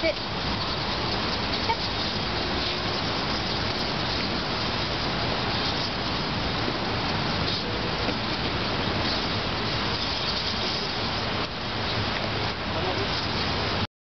でて